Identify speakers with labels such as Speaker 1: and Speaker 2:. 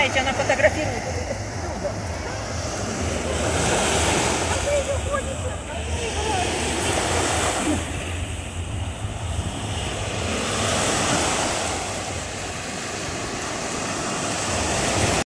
Speaker 1: представляете, она фотографирует.